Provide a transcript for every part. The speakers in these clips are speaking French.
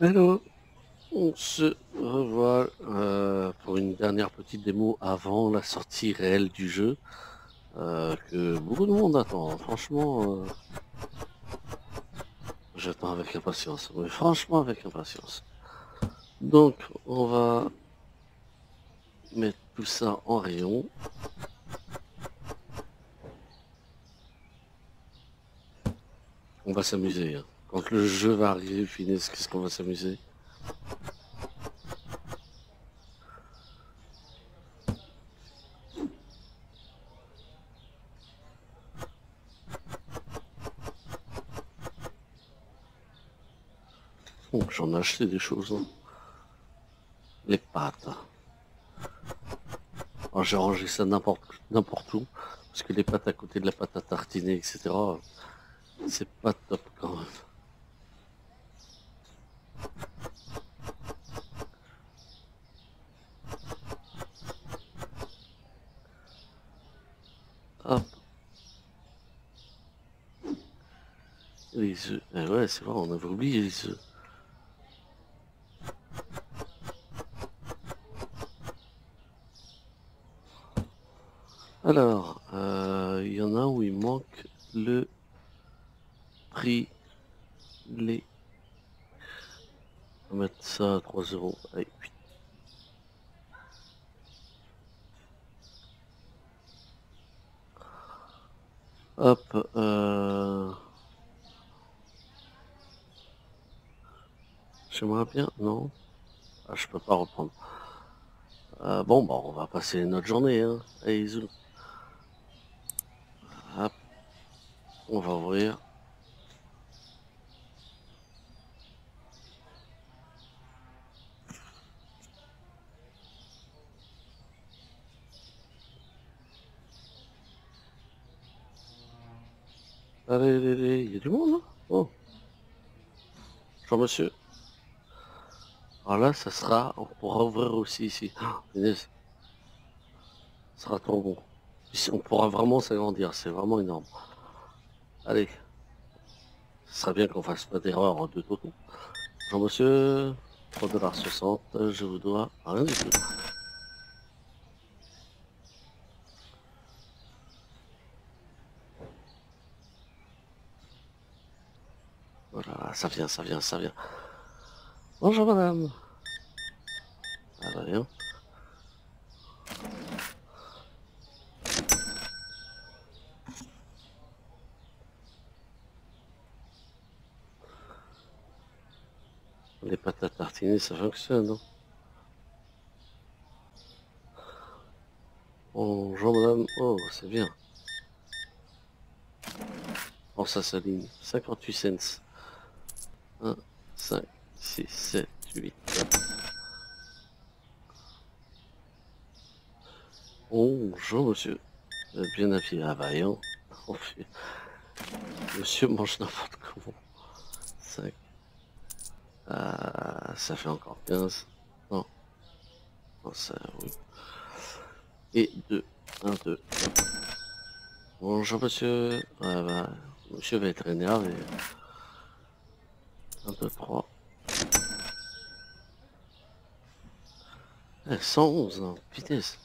Hello, on se revoit euh, pour une dernière petite démo avant la sortie réelle du jeu euh, que beaucoup de monde attend. Franchement, euh, j'attends avec impatience. Mais franchement, avec impatience. Donc, on va mettre tout ça en rayon. On va s'amuser. hein. Quand le jeu va arriver, finisse, qu'est-ce qu'on va s'amuser? Oh, J'en ai acheté des choses. hein. Les pâtes. Alors, J'ai rangé ça n'importe où. Parce que les pâtes à côté de la pâte à tartiner, etc. C'est pas top quand même. Les œufs. Eh ouais, c'est vrai, on avait oublié les œufs. Alors, euh, il y en a où il manque le prix les. On va mettre ça à 3 euros. Allez, huit. Hop, euh... Bien, non ah, Je peux pas reprendre. Euh, bon, bah, on va passer notre journée, hein. Zoul. Hop. On va ouvrir. Allez, allez, allez, il y a du monde, hein? Oh. Bonjour, monsieur. Alors là, ça sera, on pourra ouvrir aussi ici. Ça sera trop bon. Ici, on pourra vraiment s'agrandir, c'est vraiment énorme. Allez. Ce serait bien qu'on fasse pas d'erreur de toto. Bonjour monsieur, 3,60$, je vous dois rien du tout. Voilà, ça vient, ça vient, ça vient. Bonjour madame. Ah bah bien. Les pâtes à tartiner, ça fonctionne, non? Bonjour madame. Oh, c'est bien. Oh, ça s'aligne. 58 cents. 1, 5, 6, 7, 8. Bonjour monsieur. Vous êtes bien habillé à vaillant. Oh, Monsieur mange n'importe comment. 5. Ah, ça fait encore 15. Non. Non, ça, oui. Et 2. 1, 2. Bonjour monsieur. Ouais, bah, monsieur va être énervé. 1, 2, 3. Eh, 111, hein, vitesse.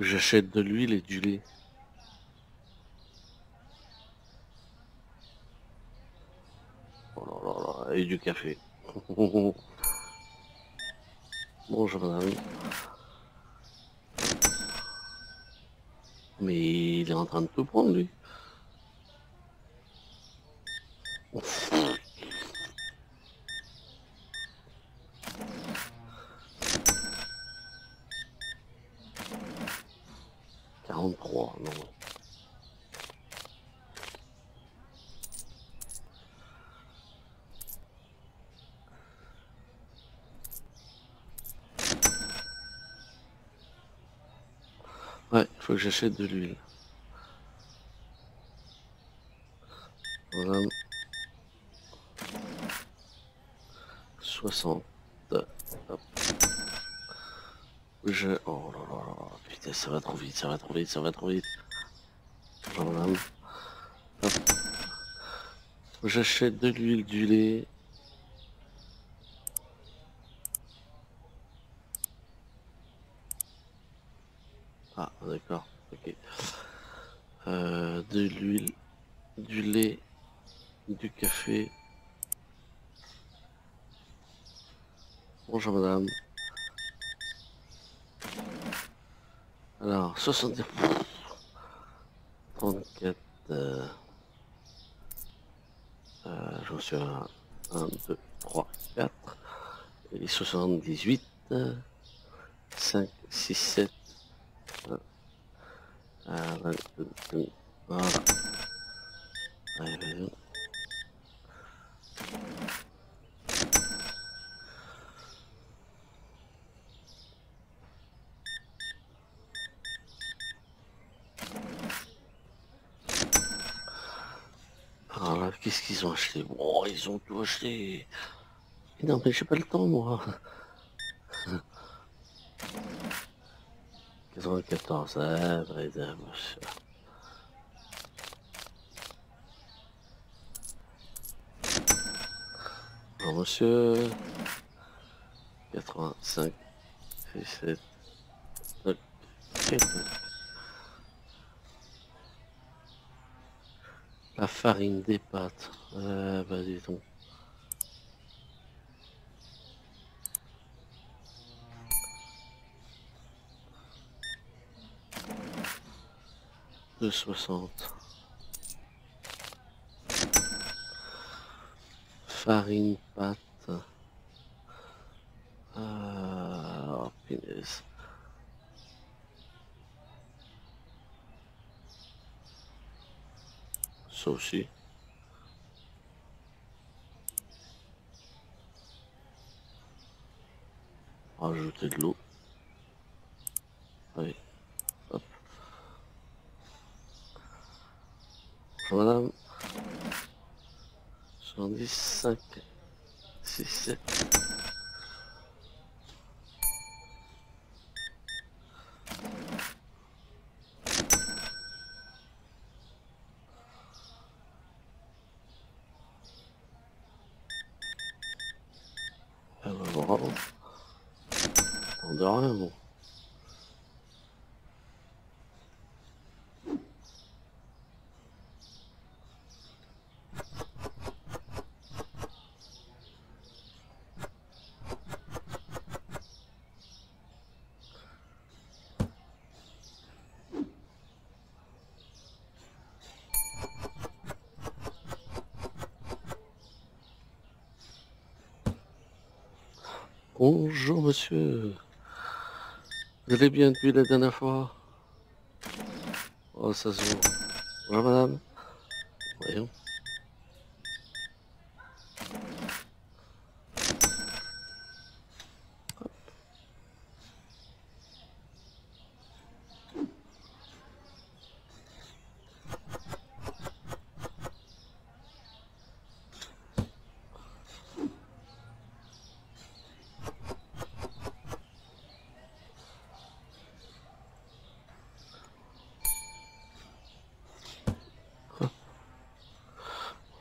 J'achète de l'huile et du lait. Oh là là là, et du café. Bonjour. Mais il est en train de tout prendre lui. Quarante-trois, non. Ouais, il faut que j'achète de l'huile. Voilà. 60. Hop. Je... Oh là là là, putain, ça va trop vite, ça va trop vite, ça va trop vite. J'achète de l'huile, du lait. d'accord, ok. Euh, de l'huile, du lait, du café. Bonjour madame. Alors, 60... 34... Euh... Euh, J'en suis à 1, 2, 3, 4. Et 78... 5, 6, 7... 1, alors là, qu'est-ce qu'ils ont acheté? Bon, ils ont tout acheté. Et non, mais j'ai pas le temps, moi. 94, ah, vrai, monsieur. Bonjour, monsieur. 85, 67, toc, et toc. La farine des pâtes. Euh, dis donc. Deux soixante. Farine pâte. Ah, oh, punaise. Ça aussi. Rajouter de l'eau. Allez. Hop. Bonjour madame. 75, 6, 7. Ah bah bravo. On de rien bon. Bonjour monsieur. Vous allez bien depuis la dernière fois Oh ça se voit. Bonjour madame. Voyons.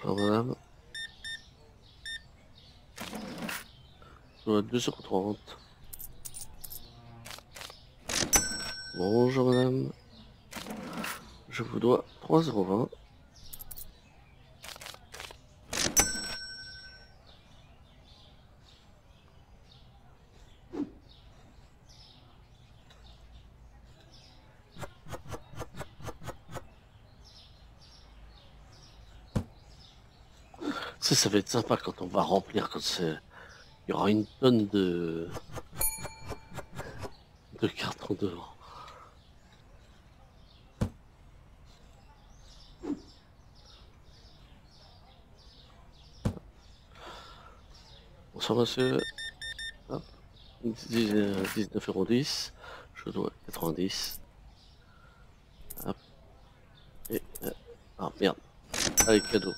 Bonjour madame. Je dois 2h30. Bonjour madame. Je vous dois 3,20€. Ça, va être sympa quand on va remplir, quand c'est... Il y aura une tonne de... de cartons devant. Bonsoir monsieur. Hop. 19,10€. Je dois 90. Hop. Et... euh, Ah merde. Avec cadeau.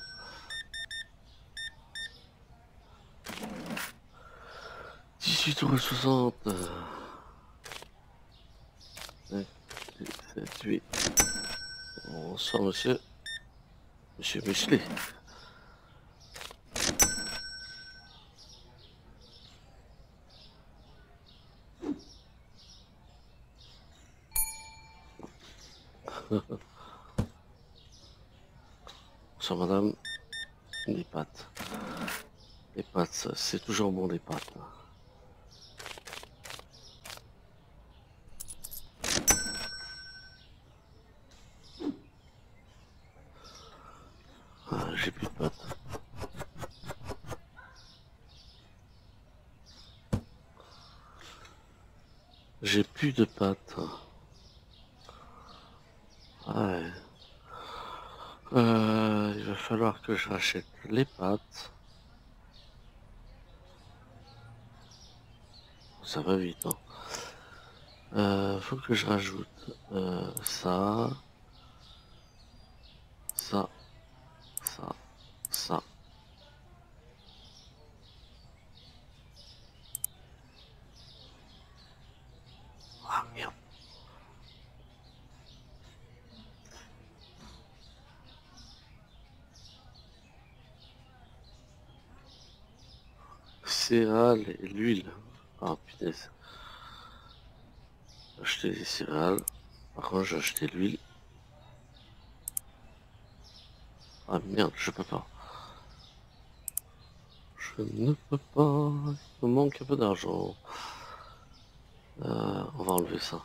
Dix-huit euros soixante. 5, 6, 7, 8. Bonsoir monsieur. Monsieur Musclé. Bonsoir madame. Des pâtes. Des pâtes, c'est toujours bon des pâtes. Ah, J'ai plus de pâtes. J'ai de pâtes. Euh, il va falloir que je rachète les pâtes. Ça va vite, hein. Euh, faut que je rajoute euh, ça, ça, ça. Ah merde. Céréales et l'huile. Ah punaise. J'ai acheté les céréales. Par contre j'ai acheté l'huile. Ah merde, je peux pas. Je ne peux pas. Il me manque un peu d'argent. Euh, on va enlever ça.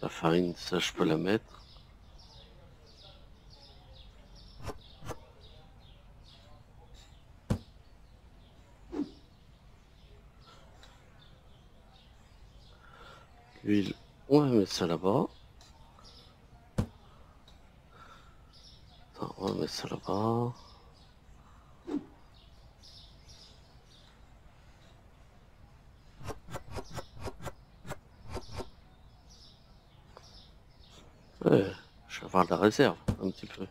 La farine, ça je peux la mettre. L'huile, on va mettre ça là-bas. On va mettre ça là-bas. Ouais, je vais avoir de la réserve, un petit peu.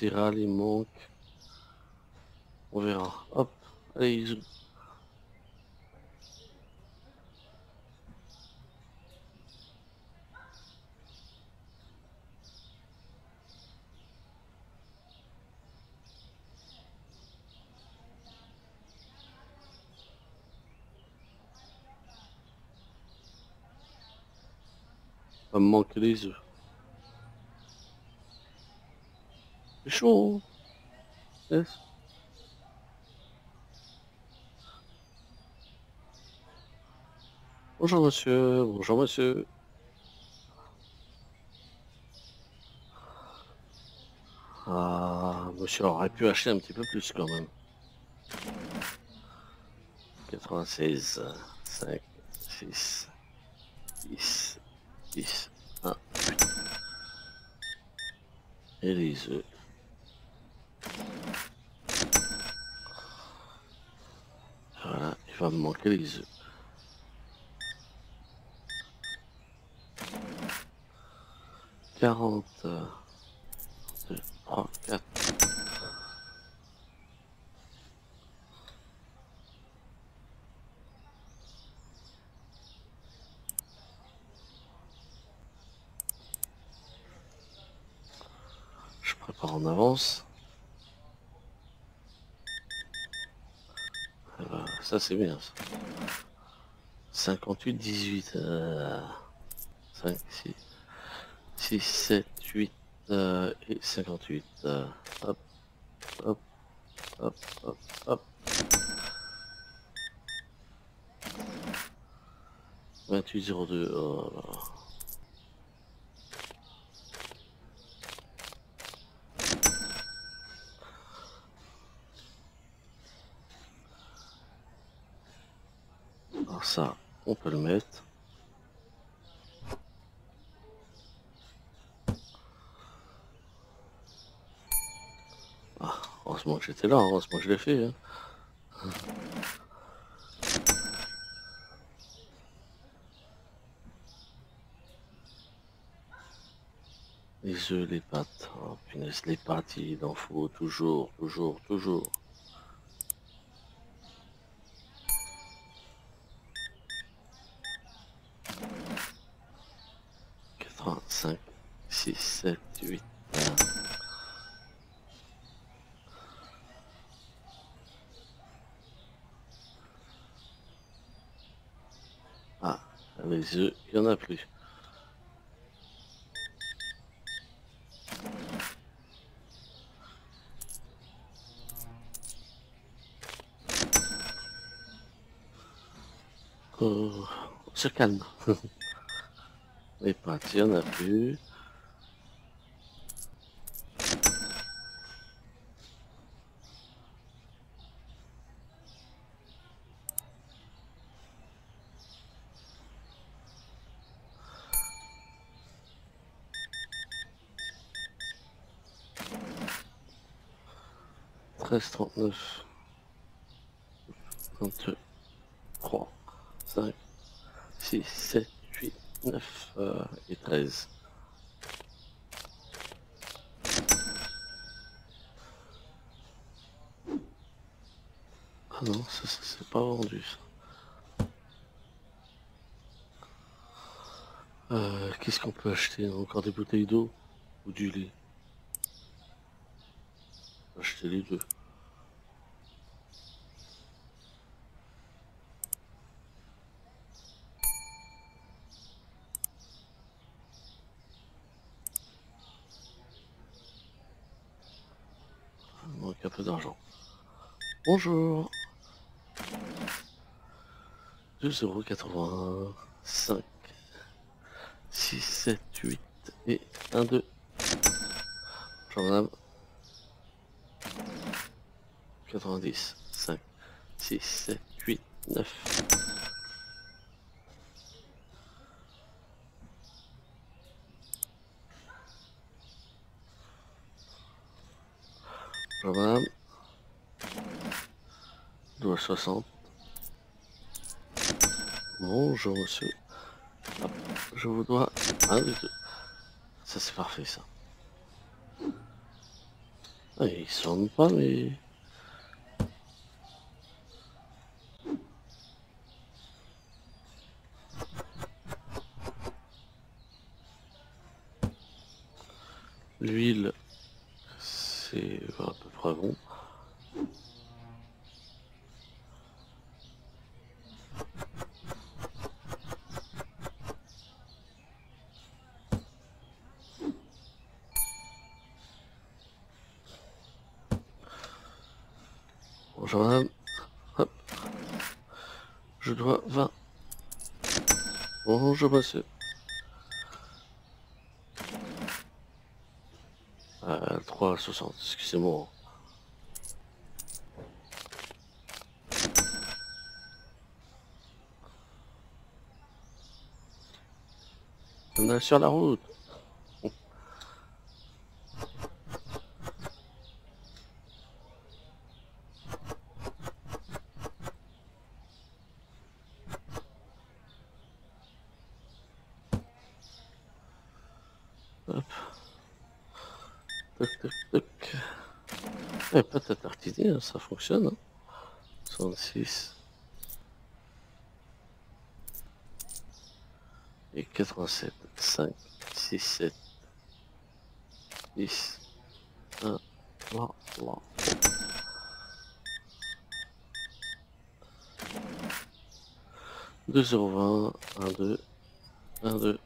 Les céréales, il manque. On verra. Hop, allez, va me manquer les œufs. C'est chaud. hein. Yes. Bonjour monsieur, bonjour monsieur. Ah, monsieur aurait pu acheter un petit peu plus quand même. 96, 5, 6, 10, 10, 1. Et les œufs. Voilà, il va me manquer les œufs. Quarante, euh, deux, trois, quatre. Je prépare en avance. Eh ben, ça c'est bien ça. 58, 18, euh, 5, 6, 6, 7, 8 euh, et 58. euh, hop, hop, hop, hop, hop. 28, 02. Oh. Alors ça, on peut le mettre. Ah, Heureusement j'étais là, heureusement que je l'ai fait. Hein. Les œufs, les pâtes. Oh, punaise, les pâtes, il en faut toujours, toujours, toujours. 5, 6, 7, 8. Ah, les œufs, il n'y en a plus. Oh, se calme. Les pâtes, il n'y en a plus. Treize trente-neuf. Vingt-deux. Trois. Cinq. Six. Sept. 9 euh, et 13. Ah non, ça, c'est pas vendu ça. Euh, Qu'est-ce qu'on peut acheter? Encore des bouteilles d'eau ou du lait? Acheter les deux. un peu d'argent. Bonjour. 2,81 5 6 7 8 et 1 2 Bonjour 90 5 6 7 8 9 Bonjour madame. Doigt 60. Bonjour monsieur. je vous dois un deux. Ça c'est parfait ça. Ah, il sonne pas mais... L'huile c'est à peu près bon. Bonjour madame. Hop. Je dois 20. Bonjour monsieur. 3,60, excusez-moi. On est sur la route. Hop. Et peut-être tartiner, ça fonctionne. Hein. 66. Et 87. 5, 6, 7, 10, 1, 3, 3. Deux zéro vingt, un deux, un deux.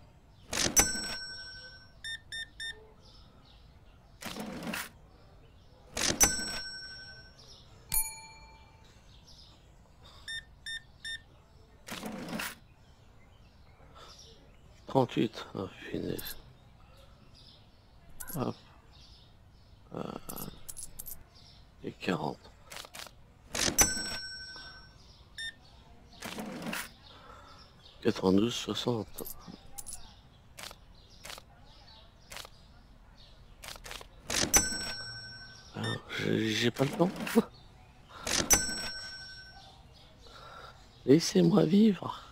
38. Oh, finesse. Hop. Euh, et 40. Quatre-vingt-douze, soixante. J'ai pas le temps. Laissez-moi vivre.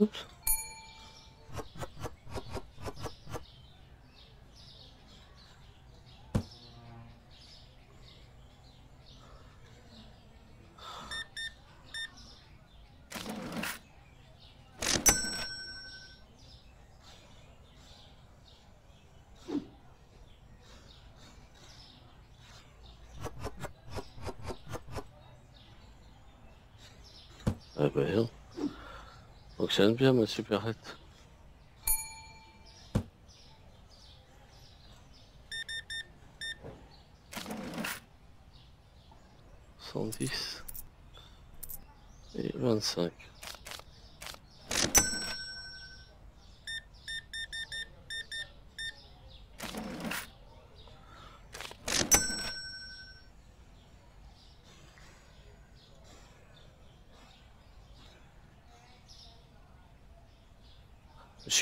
Over hill. Fonctionne bien ma supérette. Cent dix et vingt-cinq.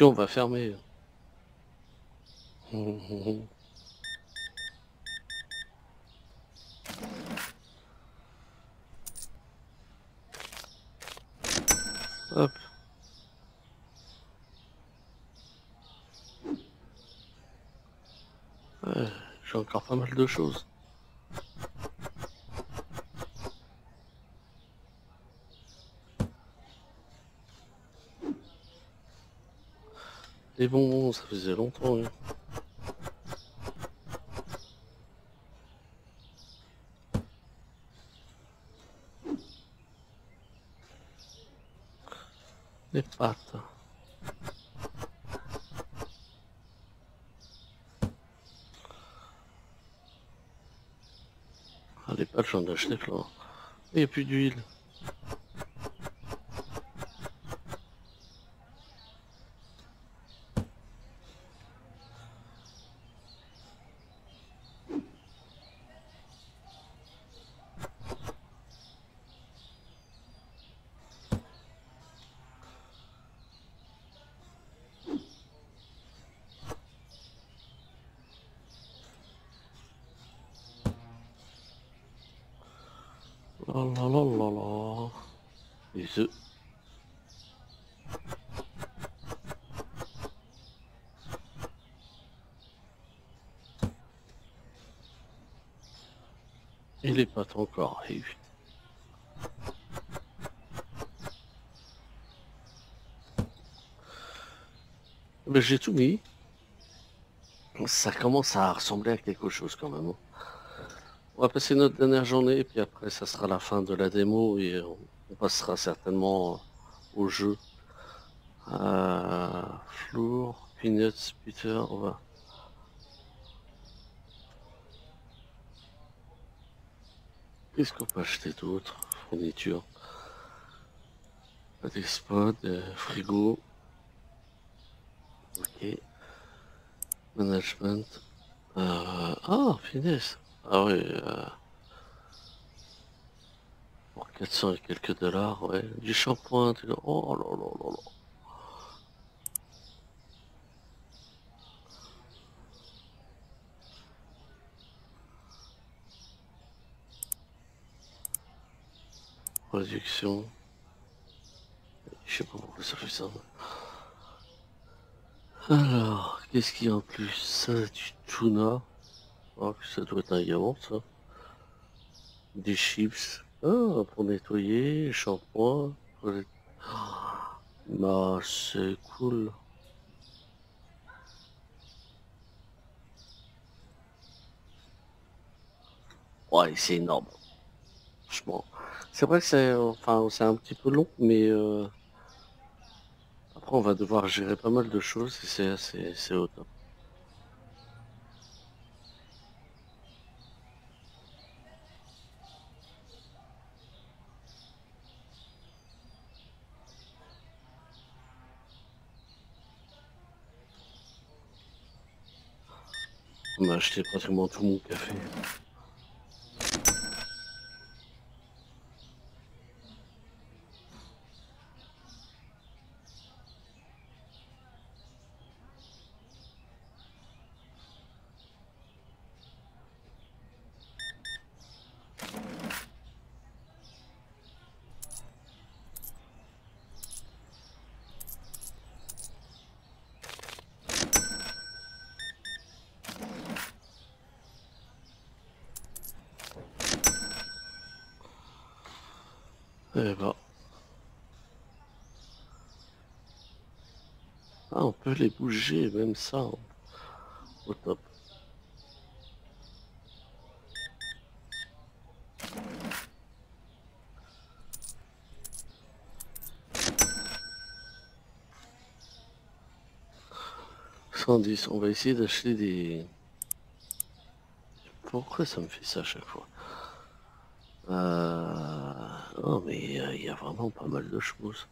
On va fermer. Hop. Ouais, J'ai encore pas mal de choses. Les bonbons, ça faisait longtemps. hein. Les pâtes. Ah, les pâtes, j'en ai acheté plein. Il n'y a plus d'huile. La la la la la. Les œufs. Et les pâtes encore. Et oui. Ben, j'ai tout mis. Ça commence à ressembler à quelque chose quand même. On va passer notre dernière journée, puis après ça sera la fin de la démo et on, passera certainement au jeu. Euh, Flour, Peanuts, Peter, on va. Qu'est-ce qu'on peut acheter d'autre? Fourniture. Des spots, des frigos. Ok. Management. Euh, Ah, finesse. Ah oui. euh, Pour 400 et quelques dollars, ouais. Du shampoing. du- Oh là là là là. Réduction. Je sais pas pourquoi ça fait ça. Alors, qu'est-ce qu'il y a en plus? Ça, du tuna. Oh, ça doit être un yaourt, ça. Des chips. Ah, pour nettoyer, shampoing. Ah, Bah, c'est cool. Ouais, c'est énorme. Franchement. C'est vrai que c'est enfin, c'est un petit peu long, mais euh, après on va devoir gérer pas mal de choses et c'est au top. M'a acheté pratiquement tout mon café. Eh ben. Ah, on peut les bouger, même ça. hein. Au top. on va essayer d'acheter des... Pourquoi ça me fait ça à chaque fois? Euh... Non mais euh, il y a vraiment pas mal de choses.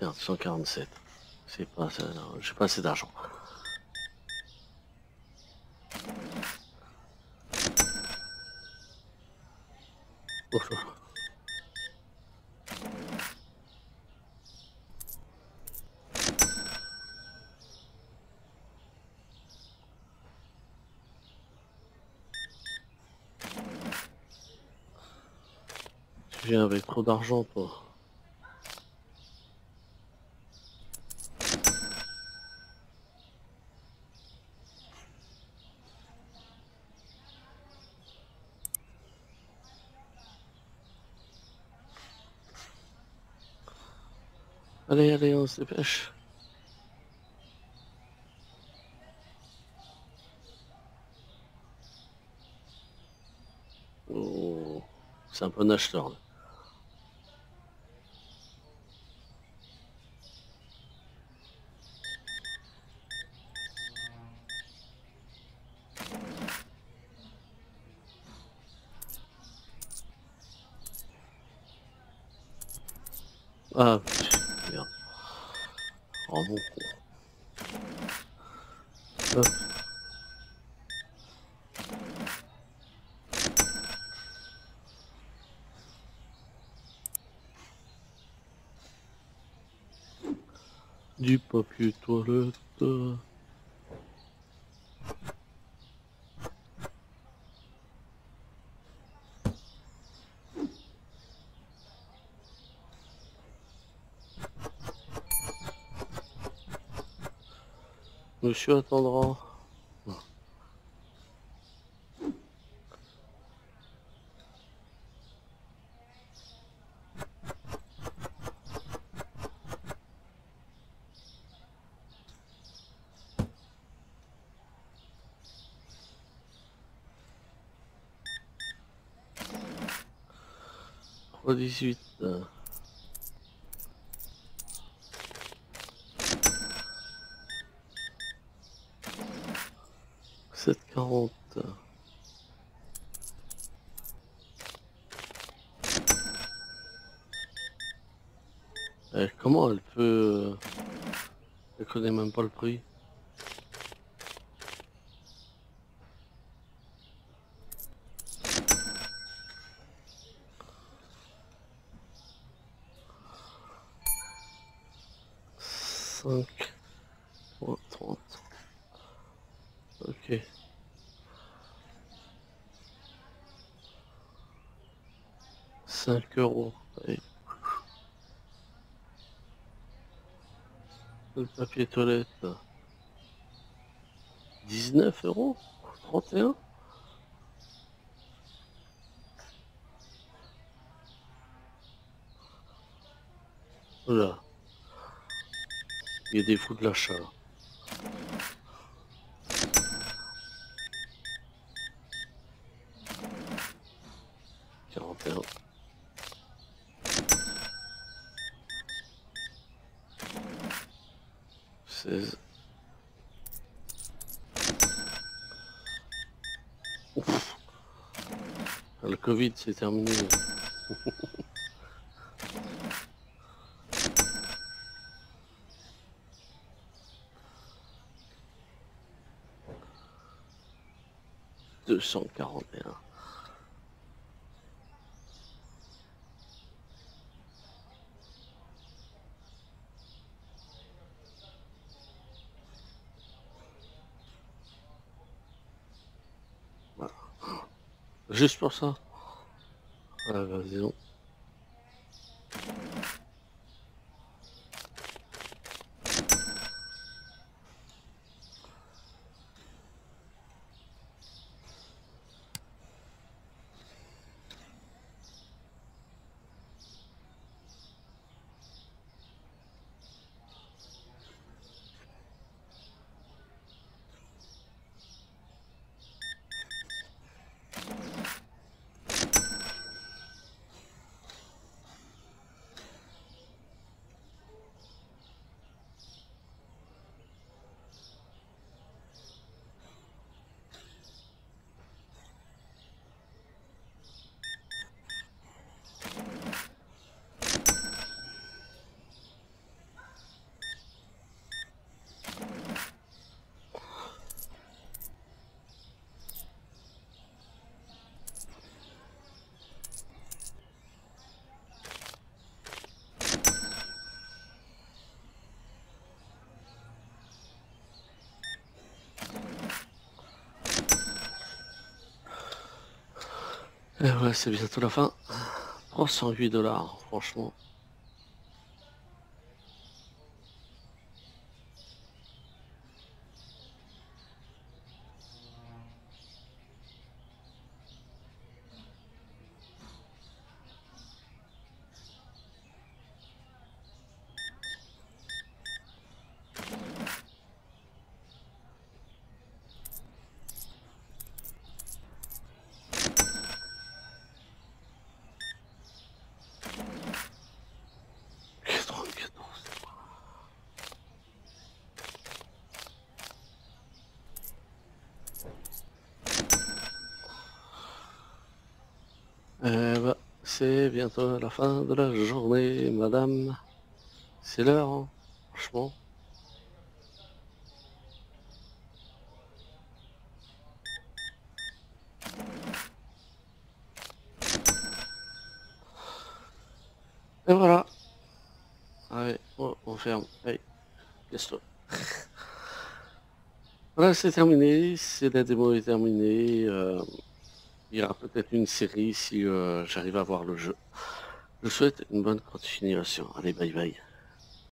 Merde, 147. C'est pas ça, j'ai pas assez d'argent. Tu viens avec trop d'argent, toi. Allez, allez, on se dépêche. Oh, c'est un peu un acheteur. là. Ah, merde. Oh mon con. Hop. Papier toilette. Monsieur attendra. Trois dix-huit. euh. Sept quarante. Euh, comment elle peut... euh, Elle connaît même pas le prix. Cinq... trois, trente. Ok. Cinq euros. Le papier toilette. 19 euros 31 Voilà. Il y a des fous de l'achat. Ouf. Le Covid c'est terminé. Deux cent quarante et un. Voilà. Juste pour ça. Ah, vas-y Et ouais, c'est bientôt la fin. 308 dollars, franchement. Euh, bah, c'est bientôt la fin de la journée, madame. C'est l'heure, hein, franchement. Et voilà. Allez, on, ferme. Allez, laisse-toi. voilà, c'est terminé. C'est la démo est terminée. Euh, il y aura peut-être une série si euh, j'arrive à voir le jeu. Je souhaite une bonne continuation. Allez, bye bye.